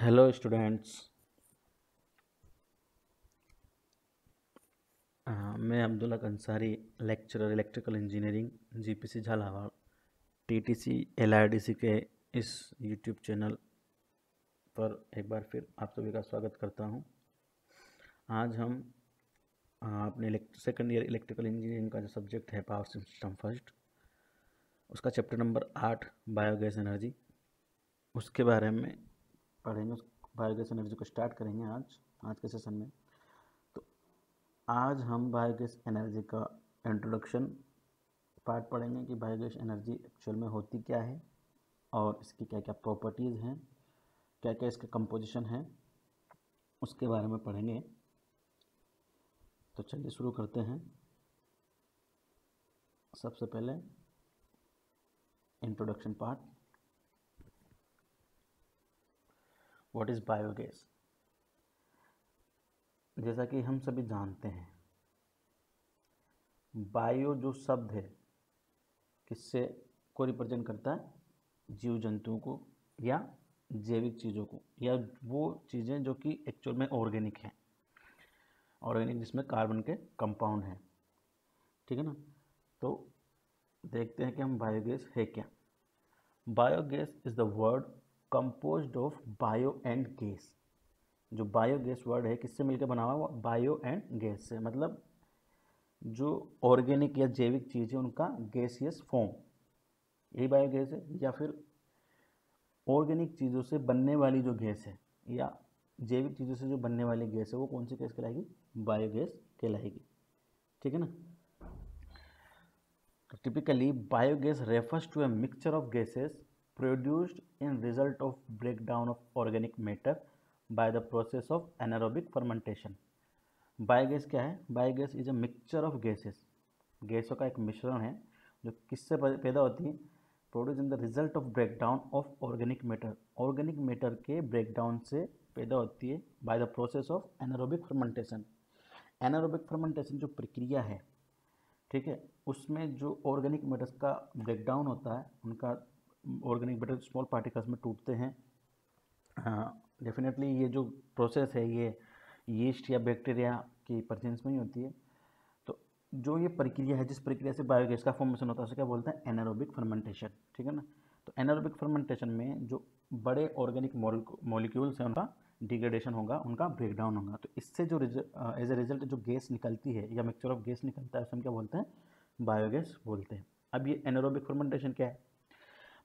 Hello students मैं Abdullah Ansari lecturer electrical engineering GPC Jhalawar TTC LIDC के इस YouTube channel पर एक बार फिर आप सभी का स्वागत करता हूँ। आज हम अपने सेकेंड ईयर इलेक्ट्रिकल इंजीनियरिंग का जो सब्जेक्ट है पावर सिस्टम फ़र्स्ट उसका चैप्टर नंबर आठ बायोगैस एनर्जी उसके बारे में पढ़ेंगे उस बायोगैस एनर्जी को स्टार्ट करेंगे आज आज के सेशन में। तो आज हम बायोगैस एनर्जी का इंट्रोडक्शन पार्ट पढ़ेंगे कि बायोगैस एनर्जी एक्चुअल में होती क्या है और इसकी क्या क्या प्रॉपर्टीज़ हैं क्या क्या इसके कंपोजिशन हैं, उसके बारे में पढ़ेंगे। तो चलिए शुरू करते हैं। सबसे पहले introduction part what is biogas जैसा कि हम सभी जानते हैं, बायो जो शब्द है, किससे को रिप्रेजेंट करता है? जीव जंतुओं को या जैविक चीज़ों को, या वो चीज़ें जो कि एक्चुअल में ऑर्गेनिक हैं। ऑर्गेनिक जिसमें कार्बन के कंपाउंड हैं। ठीक है ना? तो देखते हैं कि हम बायोगैस है क्या। Biogas is the word composed of bio and gas जो बायोगैस वर्ड है, किससे मिलकर बना हुआ बायो एंड गैस से। मतलब जो ऑर्गेनिक या जैविक चीज़ है उनका गैसियस फॉर्म यही बायोगैस है, या फिर ऑर्गेनिक चीज़ों से बनने वाली जो गैस है, या जैविक चीज़ों से जो बनने वाली गैस है, वो कौन सी गैस कहलाएगी? बायोगैस कहलाएगी। ठीक है ना? Typically biogas refers to a mixture of gases produced in result of breakdown of organic matter by the process of anaerobic fermentation. Biogas क्या है? Biogas is a mixture of gases गैसों का एक मिश्रण है जो किससे पैदा होती है? Produce in the result of breakdown of organic matter organic matter के ब्रेकडाउन से पैदा होती है by the process of anaerobic fermentation anaerobic fermentation जो प्रक्रिया है, ठीक है? उसमें जो ऑर्गेनिक मैटर्स का ब्रेकडाउन होता है, उनका ऑर्गेनिक मैटर स्मॉल पार्टिकल्स में टूटते हैं। डेफिनेटली ये जो प्रोसेस है, ये यीस्ट या बैक्टीरिया की प्रेजेंस में ही होती है। तो जो ये प्रक्रिया है, जिस प्रक्रिया से बायोगैस का फॉर्मेशन होता है, उसे क्या बोलते हैं? एनारोबिक फर्मेंटेशन ठीक है ना? तो एनारोबिक फर्मेंटेशन में जो बड़े ऑर्गेनिक मॉलिक्यूल्स हैं, उनका डिग्रेडेशन होगा, उनका ब्रेकडाउन होगा। तो इससे जो एज ए रिज़ल्ट जो गैस निकलती है, या मिक्सचर ऑफ़ गैस निकलता है, उसे हम क्या बोलते हैं? बायोगैस बोलते हैं। अब ये एनारोबिक फर्मेंटेशन क्या है?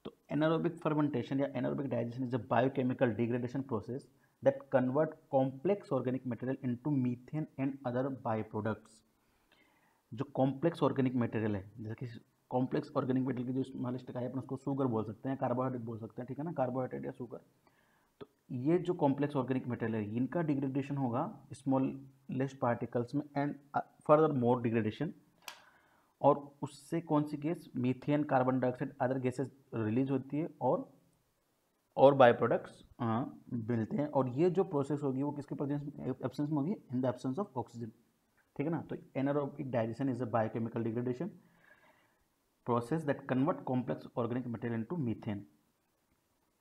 तो एनारोबिक फर्मेंटेशन या anaerobic digestion is a biochemical degradation process that convert complex organic material into methane and other byproducts. जो कॉम्प्लेक्स ऑर्गेनिक मटेरियल है, जैसे कि कॉम्प्लेक्स ऑर्गेनिक मटेरियल की जो स्मॉलेस्ट का है, अपन उसको शुगर बोल सकते हैं कार्बोहाइड्रेट बोल सकते हैं, ठीक है ना? कार्बोहाइड्रेट या शुगर तो ये जो कॉम्प्लेक्स ऑर्गेनिक मटेरियल है, इनका डिग्रेडेशन होगा स्मॉलेस्ट पार्टिकल्स में एंड फर्दर मोर डिग्रेडेशन और उससे कौन सी gas? Methane, carbon dioxide, other gases release होती है और और बाय प्रोडक्ट्स मिलते हैं। और ये जो प्रोसेस होगी वो किसके प्रेजेंस एब्सेंस में होगी। In the absence of oxygen ठीक है ना? तो anaerobic digestion is a biochemical degradation process that convert complex organic material into methane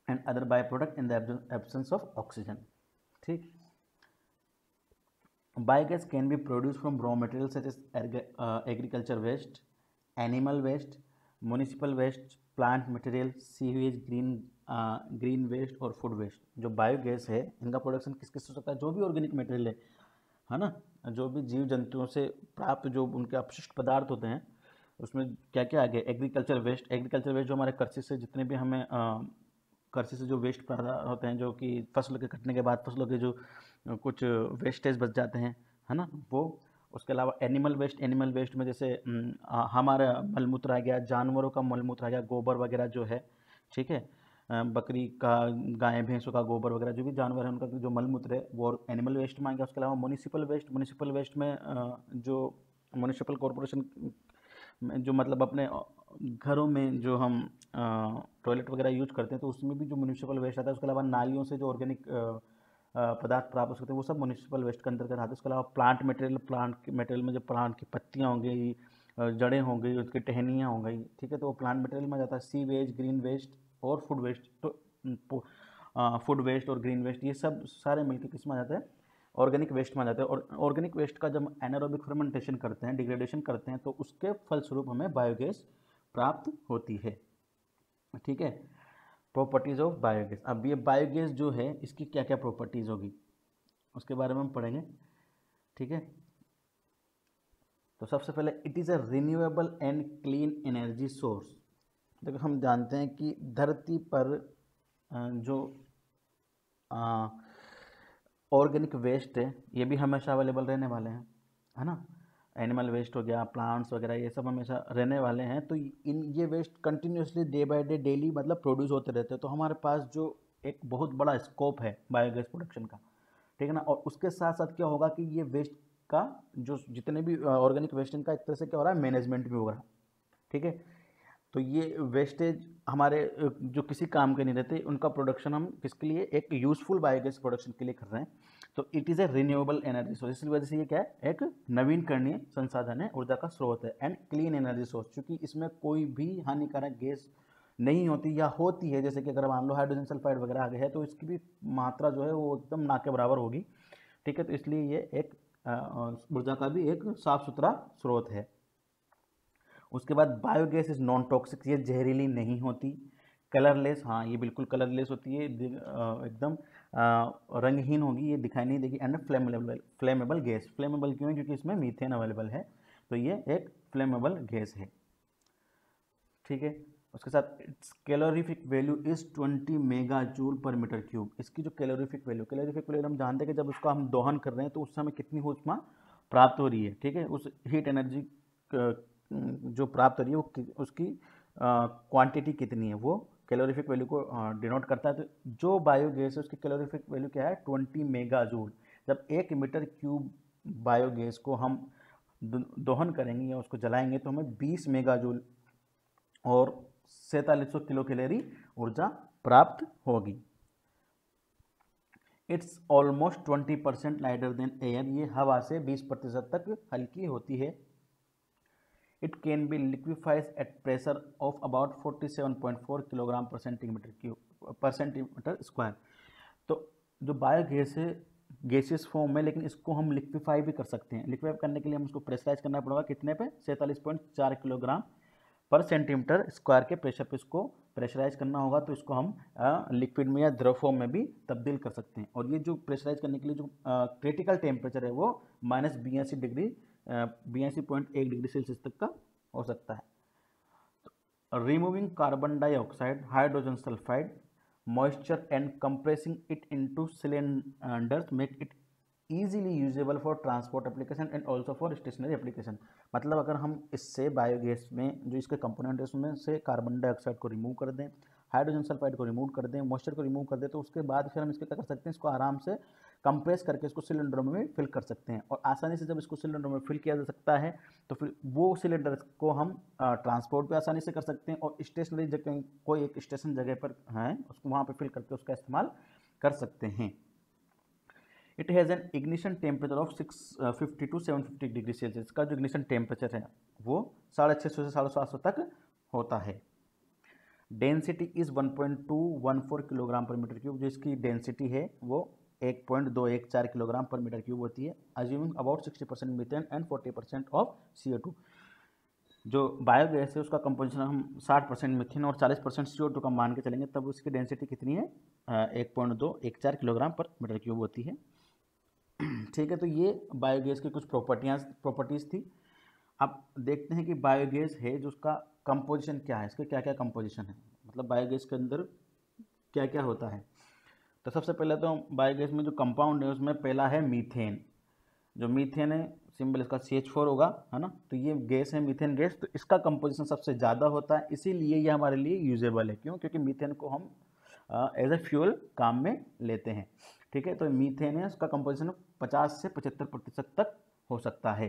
and other by product in the absence of oxygen ठीक? Biogas can be produce from raw material such as agriculture waste animal waste municipal waste plant material sewage green green waste और food waste जो biogas है, इनका production किस किस हो सकता है? जो भी ऑर्गेनिक मटेरियल है है ना? जो भी जीव जंतुओं से प्राप्त जो उनके अपशिष्ट पदार्थ होते हैं, उसमें क्या क्या आ गया? एग्रीकल्चर वेस्ट एग्रीकल्चर वेस्ट जो हमारे कृषि से जितने भी हमें कृषि से जो वेस्ट पदार्थ होते हैं जो कि फ़सल के कटने के बाद फ़सलों के जो, कुछ वेस्टेज बच जाते हैं, है ना? वो, उसके अलावा एनिमल वेस्ट एनिमल वेस्ट में जैसे हमारा मलमूत्र आ गया, जानवरों का मलमूत्र आ गया, गोबर वगैरह जो है, ठीक है? बकरी का, गाय, भैंसों का गोबर वगैरह, जो भी जानवर है, उनका जो मलमूत्र है, वो एनिमल वेस्ट में आ गया। उसके अलावा म्यूनिसिपल वेस्ट म्यूनिसिपल वेस्ट में जो म्यूनिसिपल कॉरपोरेशन जो मतलब अपने घरों में जो हम टॉयलेट वगैरह यूज़ करते हैं तो उसमें भी जो म्यूनिसिपल वेस्ट आता है, उसके अलावा नालियों से जो ऑर्गेनिक पदार्थ प्राप्त हो सकते हैं, वो सब म्यूनिसिपल वेस्ट के अंतर्गत आते हैं। उसके अलावा प्लांट मटेरियल प्लांट मटेरियल में जो प्लांट की पत्तियाँ हो गई जड़ें हो गई, उसकी टहनियाँ हो गई, ठीक है तो वो प्लांट मटेरियल में जाता है। सी वेज ग्रीन वेस्ट और फ़ूड वेस्ट तो फ़ूड वेस्ट और ग्रीन वेस्ट ये सब सारे मिलकर किसमें आ जाते हैं? ऑर्गेनिक वेस्ट में जाते हैं। और ऑर्गेनिक वेस्ट का जब एनारोबिक फर्मेंटेशन करते हैं डिग्रेडेशन करते हैं तो उसके फलस्वरूप हमें बायोगैस प्राप्त होती है। ठीक है? प्रॉपर्टीज़ ऑफ़ बायोगैस अब ये बायोगैस जो है, इसकी क्या क्या प्रॉपर्टीज़ होगी? उसके बारे में हम पढ़ेंगे। ठीक है? तो सबसे पहले it is a renewable and clean energy source देखो, हम जानते हैं कि धरती पर जो ऑर्गेनिक वेस्ट है, ये भी हमेशा अवेलेबल रहने वाले हैं। है ना? एनिमल वेस्ट हो गया, प्लांट्स वगैरह, ये सब हमेशा रहने वाले हैं। तो इन, ये waste continuously day by day daily मतलब प्रोड्यूस होते रहते हैं। तो हमारे पास जो एक बहुत बड़ा स्कोप है बायोगैस प्रोडक्शन का, ठीक है ना? और उसके साथ साथ क्या होगा कि ये वेस्ट का जो जितने भी ऑर्गेनिक वेस्ट इनका एक तरह से क्या हो रहा है, मैनेजमेंट भी हो रहा है, ठीक है? तो ये वेस्टेज हमारे जो किसी काम के नहीं रहते, उनका प्रोडक्शन हम किसके लिए, एक यूज़फुल बायोगैस प्रोडक्शन के लिए कर रहे हैं। तो it is a renewable energy source इसी वजह से ये क्या है? एक नवीनकरणीय संसाधन है, ऊर्जा का स्रोत है एंड क्लीन एनर्जी सोर्स क्योंकि इसमें कोई भी हानिकारक गैस नहीं होती या होती है, जैसे कि अगर मान लो हाइड्रोजन सल्फाइड वगैरह आ गए है तो इसकी भी मात्रा जो है वो एकदम ना के बराबर होगी। ठीक है तो इसलिए ये एक ऊर्जा का भी एक साफ़ सुथरा स्रोत है। उसके बाद बायोगैस इज़ नॉन टॉक्सिक ये जहरीली नहीं होती। कलरलेस हाँ ये बिल्कुल कलरलेस होती है एकदम रंगहीन होगी, ये दिखाई नहीं देगी and flammable flammable gas flammable क्यों है? क्योंकि इसमें मीथेन अवेलेबल है तो ये एक फ्लेमेबल गैस है। ठीक है? उसके साथ its calorific value is 20 mega joule per metre cube इसकी जो कैलोरीफिक वैल्यू कैलोरीफिक वैल्यू हम जानते हैं कि जब उसका हम दोहन कर रहे हैं तो उस समय कितनी ऊष्मा प्राप्त हो रही है, ठीक है? उस हीट एनर्जी जो प्राप्त हो रही है, वो उसकी क्वांटिटी कितनी है? वो कैलोरीफिक वैल्यू को डिनोट करता है। तो जो बायोगैस है, उसकी कैलोरीफिक वैल्यू क्या है? ट्वेंटी मेगा जूल जब एक मीटर क्यूब बायोगैस को हम दोहन करेंगे या उसको जलाएँगे तो हमें 20 मेगा जूल और सैतालीस सौ किलो कैलोरी ऊर्जा प्राप्त होगी। Its almost twenty percent lighter than air ये हवा से 20 प्रतिशत तक हल्की होती है। It can be liquefies at pressure of about 47.4 kilogram per centimetre cube per centimetre square तो जो बायोगैस है गैसियस फॉर्म में, लेकिन इसको हम लिक्विफाई भी कर सकते हैं। लिक्विफाई करने के लिए हम उसको प्रेशराइज करना पड़ेगा कितने पे? सैंतालीस पॉइंट चार किलोग्राम पर सेंटीमीटर स्क्वायर के प्रेशर पे इसको प्रेशराइज करना होगा तो इसको हम लिक्विड में या द्रव फॉर्म में भी तब्दील कर सकते हैं। और ये जो प्रेशराइज करने के लिए जो क्रिटिकल टेम्परेचर है, वो माइनस बयासी डिग्री बयासी पॉइंट एक डिग्री सेल्सियस तक का हो सकता है। Removing carbon dioxide, hydrogen sulphide moisture and compressing it into cylinders make it easily usable for transport application and also for stationary application मतलब अगर हम इससे बायोगैस में, जो इसके कंपोनेंट है, उसमें से कार्बन डाइऑक्साइड को रिमूव कर दें हाइड्रोजन सल्फाइड को रिमूव कर दें मॉइस्चर को रिमूव कर दें तो उसके बाद फिर हम इसके क्या कर सकते हैं? इसको आराम से कंप्रेस करके इसको सिलेंडरों में फिल कर सकते हैं। और आसानी से जब इसको सिलेंडरों में फिल किया जा सकता है तो फिर वो सिलेंडर को हम ट्रांसपोर्ट भी आसानी से कर सकते हैं और स्टेशनरी जगह, कोई एक स्टेशन जगह पर है, उसको वहाँ पर फिल करके उसका इस्तेमाल कर सकते हैं। It has an ignition temperature of six fifty to seven fifty degree Celsius का जो इग्निशन टेम्परेचर है, वो साढ़े छः सौ से साढ़े सात सौ तक होता है। Density is one point two one four kilogram per metre cube जो इसकी डेंसिटी है, वो एक पॉइंट दो एक चार किलोग्राम पर मीटर क्यूब होती है assuming about sixty percent methane and forty percent of CO two जो बायोगैस है, उसका कंपोजिशन हम साठ परसेंट मिथेन और चालीस परसेंट सीओ टू का मान के चलेंगे, तब उसकी डेंसिटी कितनी है? एक पॉइंट दो एक चार किलोग्राम पर मीटर क्यूब होती है। ठीक है तो ये बायोगैस की कुछ प्रॉपर्टियाँ प्रॉपर्टीज़ थी। अब देखते हैं कि बायोगैस है, जो उसका कंपोजिशन क्या है, इसके क्या क्या कंपोजिशन है? मतलब बायोगैस के अंदर क्या क्या होता है? तो सबसे पहले तो बायोगैस में जो कंपाउंड है, उसमें पहला है मीथेन। जो मीथेन है, सिंबल इसका सी एच फोर होगा, है ना? तो ये गैस है मीथेन गैस तो इसका कंपोजिशन सबसे ज़्यादा होता है, इसीलिए ये हमारे लिए यूजेबल है। क्यों? क्योंकि मीथेन को हम एज ए फ्यूल काम में लेते हैं। ठीक है? तो मीथेन है, उसका कंपोजिशन पचास से पचहत्तर प्रतिशत तक हो सकता है।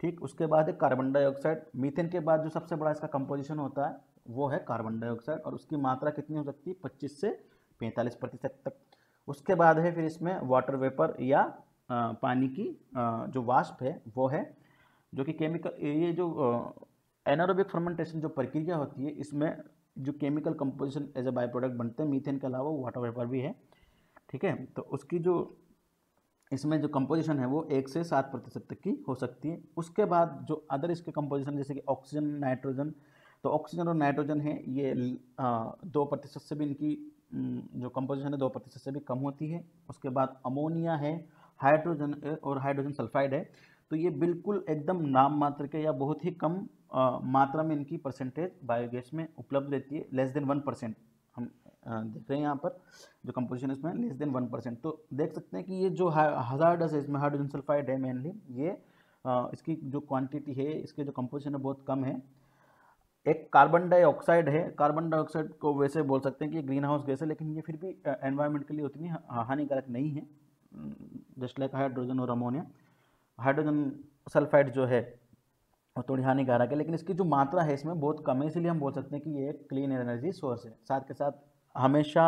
ठीक? उसके बाद है कार्बन डाइऑक्साइड मीथेन के बाद जो सबसे बड़ा इसका कंपोजिशन होता है, वो है कार्बन डाइऑक्साइड और उसकी मात्रा कितनी हो सकती है? पच्चीस से पैंतालीस प्रतिशत तक उसके बाद है फिर इसमें वाटर वेपर या आ, पानी की आ, जो वाष्प है वो है जो कि केमिकल ये जो एनारोबिक फर्मेंटेशन जो प्रक्रिया होती है इसमें जो chemical composition as a by product बनते हैं मीथेन के अलावा वाटर वेपर भी है ठीक है? तो उसकी जो इसमें जो कंपोजिशन है वो एक से सात प्रतिशत तक की हो सकती है। उसके बाद जो अदर इसके कंपोजिशन जैसे कि ऑक्सीजन नाइट्रोजन तो ऑक्सीजन और नाइट्रोजन है ये दो प्रतिशत से भी इनकी जो कंपोजिशन है दो प्रतिशत से भी कम होती है। उसके बाद अमोनिया है हाइड्रोजन और हाइड्रोजन सल्फाइड है। तो ये बिल्कुल एकदम नाम मात्र के या बहुत ही कम आ, मात्रा में इनकी परसेंटेज बायोगैस में उपलब्ध रहती है। लेस देन वन परसेंट हम देख रहे हैं यहाँ पर जो कंपोजिशन इसमें लेस देन वन परसेंट तो देख सकते हैं कि ये जो हजार्डस है इसमें हाइड्रोजन सल्फाइड है मेनली ये आ, इसकी जो क्वांटिटी है इसके जो कंपोजिशन है बहुत कम है। एक कार्बन डाइऑक्साइड है। कार्बन डाइऑक्साइड को वैसे बोल सकते हैं कि ग्रीन हाउस गैस है, लेकिन ये फिर भी एनवायरनमेंट के लिए उतनी हानिकारक नहीं है। जस्ट लाइक हाइड्रोजन और अमोनिया हाइड्रोजन सल्फाइड जो है, वो थोड़ी हानिकारक है, लेकिन इसकी जो मात्रा है इसमें बहुत कम है, इसलिए हम बोल सकते हैं कि ये एक क्लीन एनर्जी सोर्स है। साथ के साथ हमेशा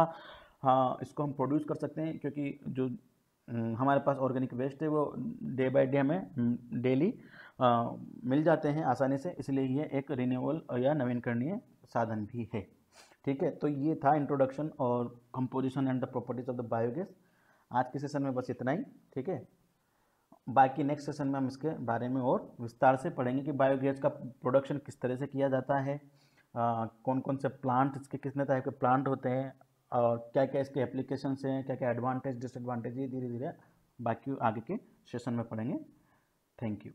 हाँ इसको हम प्रोड्यूस कर सकते हैं, क्योंकि जो हमारे पास ऑर्गेनिक वेस्ट है, वो डे बाय डे हमें डेली मिल जाते हैं आसानी से इसलिए ये एक रिन्यूएबल या नवीनकरणीय साधन भी है। ठीक है तो ये था इंट्रोडक्शन और composition and the properties of the biogas आज के सेशन में बस इतना ही ठीक है? बाकी नेक्स्ट सेशन में हम इसके बारे में और विस्तार से पढ़ेंगे कि बायोगैस का प्रोडक्शन किस तरह से किया जाता है आ, कौन कौन से प्लांट इसके कितने तरह के प्लांट होते हैं और क्या क्या इसके एप्लीकेशन हैं क्या क्या एडवांटेज डिसएडवांटेज ये धीरे धीरे बाकी आगे के सेशन में पढ़ेंगे। Thank you